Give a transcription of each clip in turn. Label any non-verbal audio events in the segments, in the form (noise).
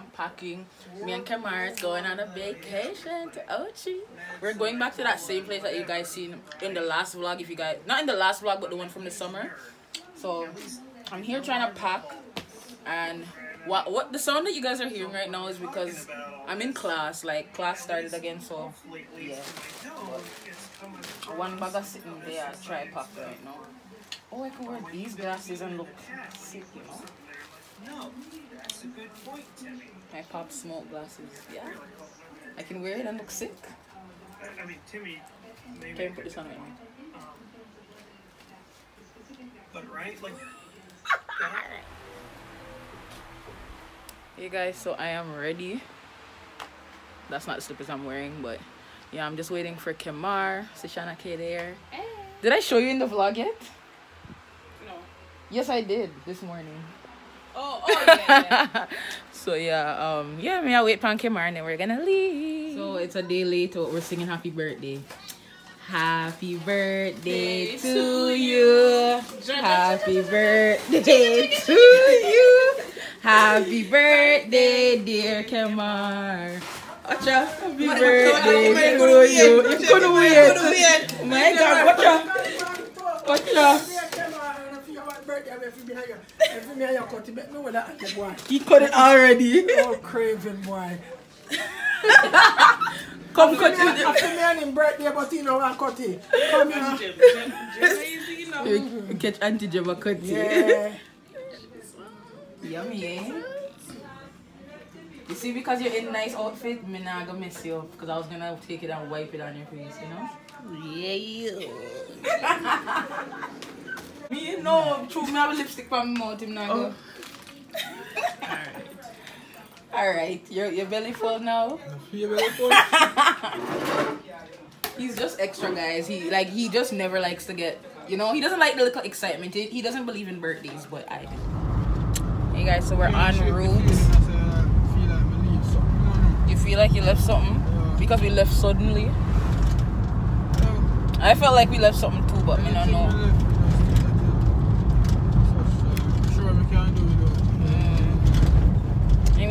I am packing. Me and Kamara is going on a vacation to Ochi. We're going back to that same place that you guys seen in the last vlog. If you guys, not in the last vlog, but the one from the summer. So I'm here trying to pack, and what what the sound that you guys are hearing right now is because I'm in class. Like class started again, so yeah. One bag sitting there, try pack right now. Oh, I can wear these glasses and look sick, you know. No, that's a good point, Timmy. My Pop Smoke glasses. Yeah. I can wear it and look sick. I, I mean, Timmy. Maybe, Can you put this on right now? Um, but right, like. Hey guys, so I am ready. That's not the slippers I'm wearing, but yeah, I'm just waiting for Kemar, Sishana K there. Did I show you in the vlog yet? No. Yes, I did this morning. Oh, oh yeah, yeah. (laughs) so yeah, um, yeah, me I wait for Kemar and then we're gonna leave. So it's a day late. so We're singing happy birthday. Happy birthday to you. Happy (laughs) birthday to you. Happy birthday, dear Kemar. Acha, happy birthday to you. You couldn't wait. Oh my God, watcha, watcha. He cut it already. Oh, craven boy. Come cut I it. feel me on him birthday, but you know I cut it. Come here. You Catch Auntie Jabba cut it. Yeah. Yummy, eh? You see, because you're in nice outfit, me not gonna miss you. Because I was gonna take it and wipe it on your face, you know? Yeah. Me no, true, me have a lipstick from my mouth, him not go. (laughs) Alright. Alright. your, your belly full now? (laughs) He's just extra, guys. He like he just never likes to get, you know, he doesn't like the little excitement. He, he doesn't believe in birthdays, but I do. Hey guys, so we're on route. You feel like you left something because we left suddenly. I felt like we left something too, but me don't know.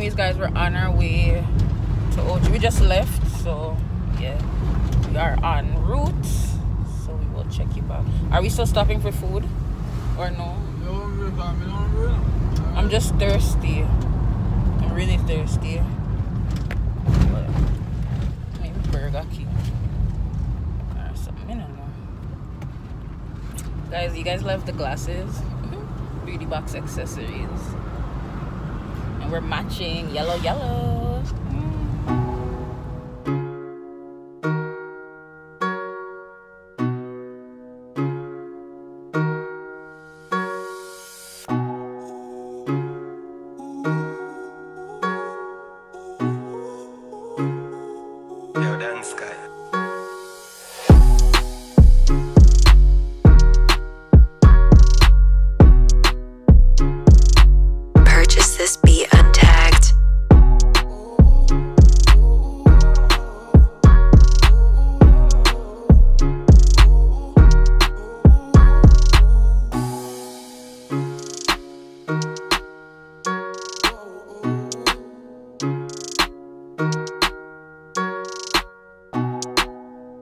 Anyways, guys, we're on our way to Ochi. We just left, so yeah, we are en route. So we will check you back. Are we still stopping for food or no? I'm just thirsty. I'm really thirsty. But maybe Burger King ah, or something. I don't know. Guys, you guys love the glasses, mm-hmm. beauty box accessories, we're matching yellow, yellow.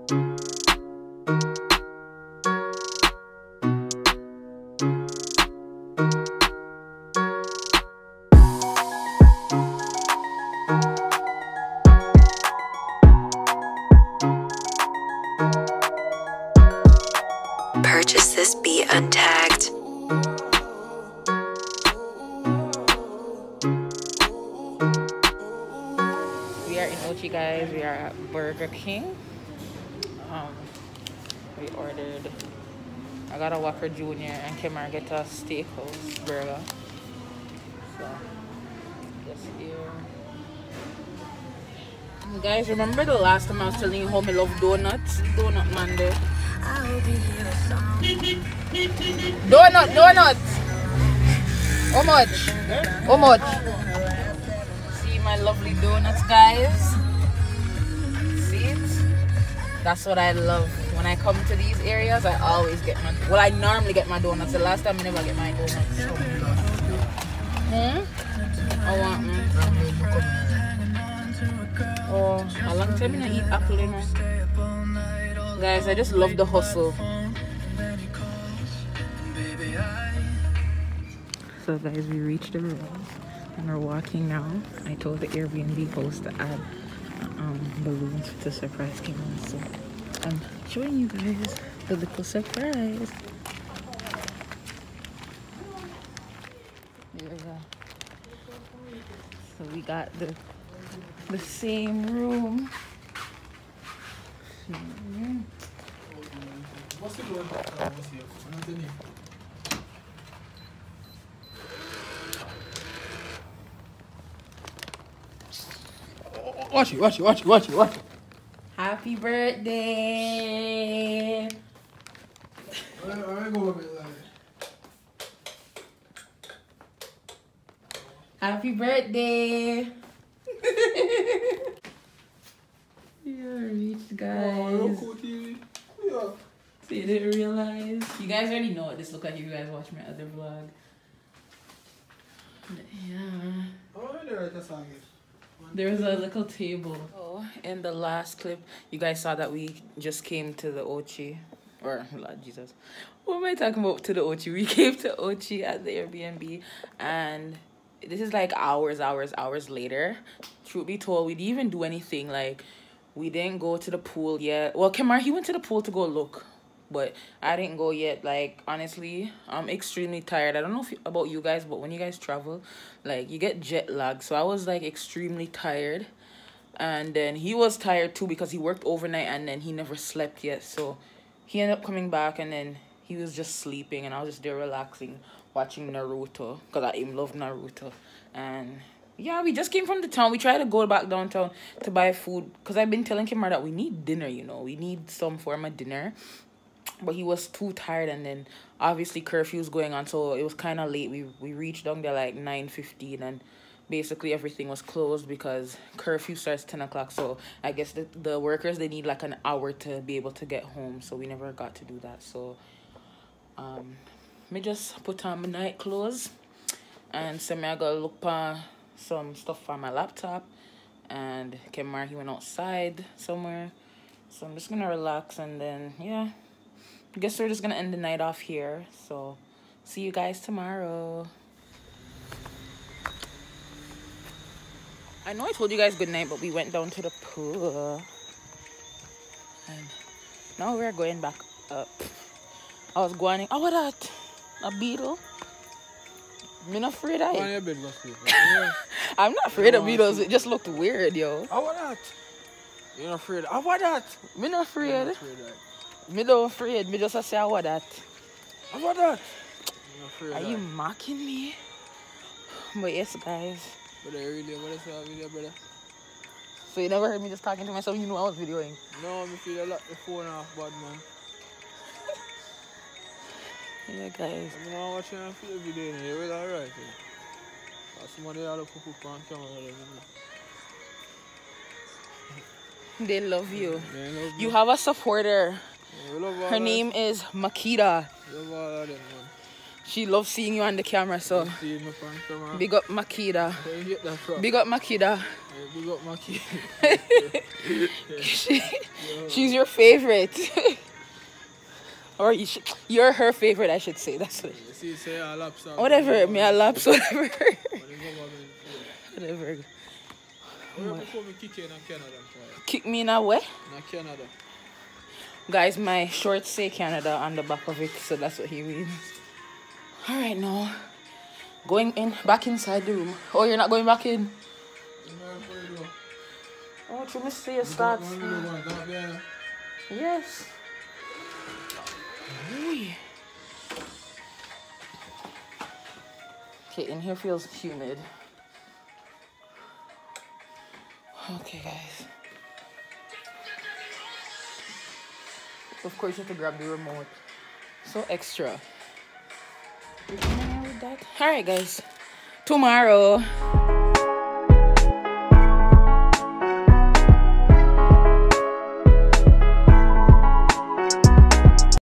Purchase this beat untagged. We are in Ochi, guys. We are at Burger King. We ordered. I got a Whopper Junior and Kemar get a steakhouse burger. So, just here. Guys, remember the last time I was telling you how I love donuts? Donut there. Donut, donut. How much? How much? See my lovely donuts, guys. See it? That's what I love. When I come to these areas, I always get my. Well, I normally get my donuts. The last time I never get my donuts. So. Hmm? I want mm. Oh, a long time I eat apple, you know. Guys, I just love the hustle. So guys, we reached the room and we're walking now. I told the Airbnb host to add um, balloons to surprise Kim. So I'm showing you guys the little surprise. There we go. So we got the the same room. Watch it, watch it, watch it, watch it, watch it. Happy birthday! Alright, alright, go over it. Happy birthday! (laughs) You're rich, Oh, guys. look cool Yeah. So you didn't realize? You guys already know what this look like if you guys watch my other vlog. But yeah. Oh, there, that's how it. There was a little table. Oh, in the last clip, you guys saw that we just came to the Ochi. Or, Lord Jesus. What am I talking about to the Ochi? We (laughs) came to Ochi at the Airbnb. And this is like hours, hours, hours later. Truth be told, we didn't even do anything. Like, we didn't go to the pool yet. Well, Kemar, he went to the pool to go look. But I didn't go yet. Like, honestly, I'm extremely tired. I don't know if about you guys, but when you guys travel, like, you get jet lag. So I was, like, extremely tired. And then he was tired, too, because he worked overnight and then he never slept yet. So he ended up coming back and then he was just sleeping. And I was just there relaxing, watching Naruto. Because I love Naruto. And yeah, we just came from the town. We tried to go back downtown to buy food because I've been telling Kemar that we need dinner, you know. We need some form of dinner. But he was too tired and then obviously curfew's going on, so it was kinda late. We we reached down there like nine fifteen and basically everything was closed because curfew starts 10 o'clock. So i guess the, the workers they need like an hour to be able to get home so we never got to do that. So um me just put on my night clothes and so me I gotta look for some stuff for my laptop and Kemar he went outside somewhere. So I'm just gonna relax and then yeah I guess we're just gonna end the night off here so see you guys tomorrow I know I told you guys good night but we went down to the pool and now we're going back up I was going oh what that a beetle me not afraid of it your bed, go sleep. Yeah. I'm not afraid of beetles it just looked weird yo How about that? You're not afraid. How about that? me not afraid not afraid, right? Me don't afraid me just a say "Ah, what that How about that? You're not afraid, Are you mocking me? But yes, guys. Brother, you really want to say a video, brother? So you never heard me just talking to myself. You knew I was videoing. No, me feel a lot the phone off, bad man. (laughs) Yeah, guys. I'm not watching a feel video, you know, you're alright. Eh? Somebody had a put up on camera. They love you. They love You me. have a supporter. Yeah, we love all Her name is Makita. we Love all of them, man. She loves seeing you on the camera. So You see me on camera. big up Makita. Where you get that from? Big up Makita. Big up my kid. She, she's your favorite. (laughs) or you should, you're her favorite, I should say. That's what. You see, say a laps up. Whatever. Me a laps. Whatever. When you go back in, whatever. Where before me kick you in Canada, boy? Kick me in a way. In Canada. Guys, my shorts say Canada on the back of it, so that's what he means. Alright now. Going in back inside the room. Oh you're not going back in? Oh you must see your stats. Yes. Okay, in here feels humid. Okay guys. Of course you have to grab the remote. So extra. Alright guys. Tomorrow